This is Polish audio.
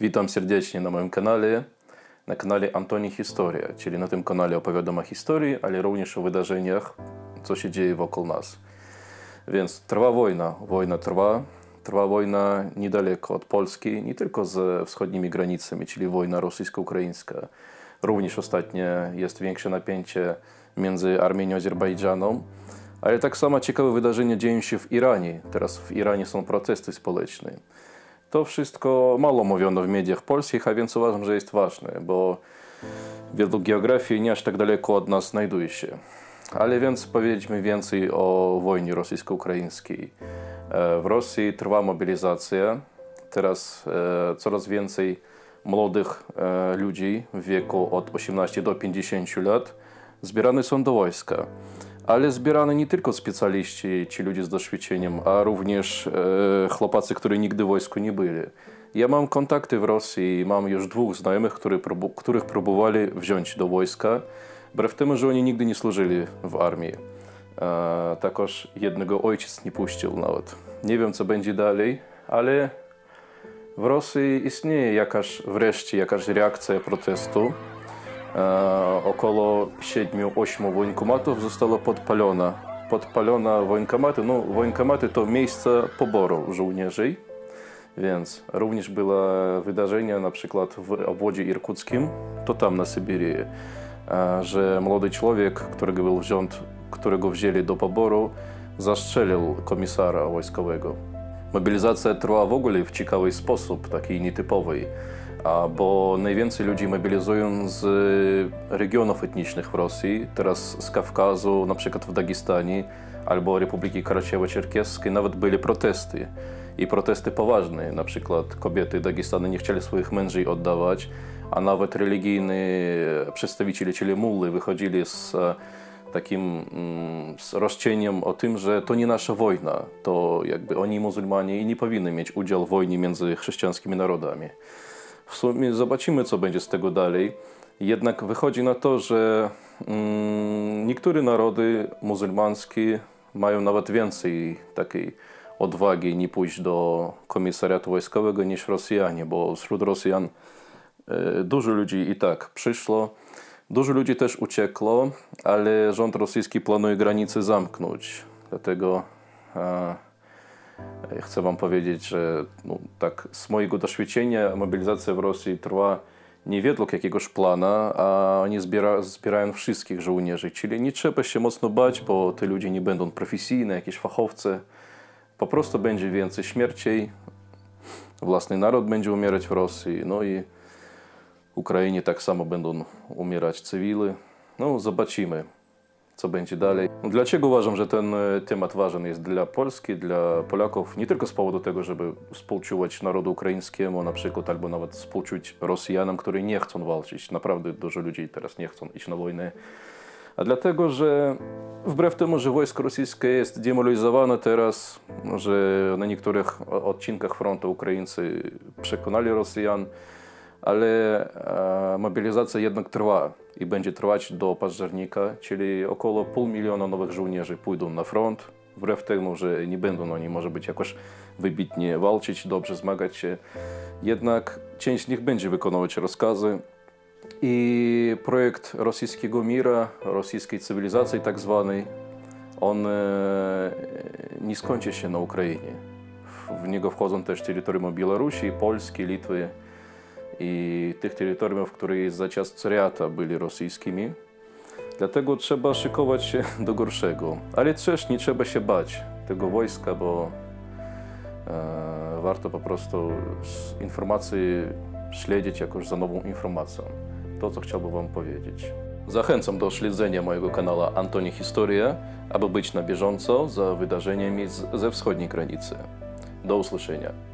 Witam serdecznie na moim kanale, na kanale Antoni Historia, czyli na tym kanale opowiadam o historii, ale również o wydarzeniach, co się dzieje wokół nas. Więc trwa wojna, wojna trwa, trwa wojna niedaleko od Polski, nie tylko ze wschodnimi granicami, czyli wojna rosyjsko-ukraińska. Również ostatnio jest większe napięcie między Armenią a Azerbejdżanem, ale tak samo ciekawe wydarzenia dzieją się w Iranie. Teraz w Iranie są protesty społeczne. To wszystko mało mówiono w mediach polskich, a więc uważam, że jest ważne, bo według geografii nie aż tak daleko od nas znajduje się. Ale więc powiedzmy więcej o wojnie rosyjsko-ukraińskiej. W Rosji trwa mobilizacja. Teraz coraz więcej młodych ludzi w wieku od 18 do 50 lat zbierane są do wojska. Ale zbierane nie tylko specjaliści, ci ludzie z doświadczeniem, a również e, chłopacy, którzy nigdy w wojsku nie byli. Ja mam kontakty w Rosji i mam już dwóch znajomych, który, których próbowali wziąć do wojska, wbrew temu, że oni nigdy nie służyli w armii. E, takoż jednego ojciec nie puścił nawet. Nie wiem, co będzie dalej, ale w Rosji istnieje jakaś wreszcie jakaś reakcja protestu. Około 7-8 wojenkomatów zostało podpalone. Podpalone wojenkomaty, no wojenkomaty to miejsca poboru żołnierzy, więc również było wydarzenie na przykład w obwodzie irkuckim, to tam na Syberii, że młody człowiek, którego był wziąt, którego wzięli do poboru, zastrzelił komisara wojskowego. Mobilizacja trwała w ogóle w ciekawy sposób, taki nietypowy bo najwięcej ludzi mobilizują z regionów etnicznych w Rosji, teraz z Kawkazu, na przykład w Dagestanie albo Republiki Karaciewo-Czerkieskiej, nawet były protesty. I protesty poważne, na przykład kobiety Dagestanu nie chcieli swoich mężów oddawać, a nawet religijni przedstawiciele, czyli mully, wychodzili z takim z roszczeniem o tym, że to nie nasza wojna, to jakby oni muzułmanie nie powinni mieć udział w wojnie między chrześcijańskimi narodami. W sumie zobaczymy, co będzie z tego dalej. Jednak wychodzi na to, że mm, niektóre narody muzułmańskie mają nawet więcej takiej odwagi nie pójść do komisariatu wojskowego niż Rosjanie, bo wśród Rosjan e, dużo ludzi i tak przyszło. Dużo ludzi też uciekło, ale rząd rosyjski planuje granice zamknąć. Dlatego e, Chcę Wam powiedzieć, że no, tak z mojego doświadczenia mobilizacja w Rosji trwa nie według jakiegoś plana, a oni zbiera, zbierają wszystkich żołnierzy. Czyli nie trzeba się mocno bać, bo te ludzie nie będą profesjonalni, jakieś fachowcy. Po prostu będzie więcej śmierci. Własny naród będzie umierać w Rosji. No i w Ukrainie tak samo będą umierać cywile. No, zobaczymy co będzie dalej. Dlaczego uważam, że ten temat ważny jest dla Polski, dla Polaków? Nie tylko z powodu tego, żeby współczuwać narodu ukraińskiemu na przykład, albo nawet współczuć Rosjanom, którzy nie chcą walczyć. Naprawdę dużo ludzi teraz nie chcą iść na wojnę. A dlatego, że wbrew temu, że wojsko rosyjskie jest demoralizowane teraz, że na niektórych odcinkach frontu Ukraińcy przekonali Rosjan, ale mobilizacja jednak trwa i będzie trwać do października, czyli około pół miliona nowych żołnierzy pójdą na front. Wbrew temu, że nie będą oni może być jakoś wybitnie walczyć, dobrze zmagać się, jednak część z nich będzie wykonywać rozkazy. I projekt rosyjskiego mira, rosyjskiej cywilizacji tak zwanej, on nie skończy się na Ukrainie. W niego wchodzą też terytorium Białorusi, Polski, Litwy, i tych terytoriów, które za czas cariata byli rosyjskimi. Dlatego trzeba szykować się do gorszego. Ale też nie trzeba się bać tego wojska, bo e, warto po prostu z informacji śledzić jakoś za nową informacją. To, co chciałbym Wam powiedzieć. Zachęcam do śledzenia mojego kanału Antoni Historia, aby być na bieżąco za wydarzeniami z, ze wschodniej granicy. Do usłyszenia.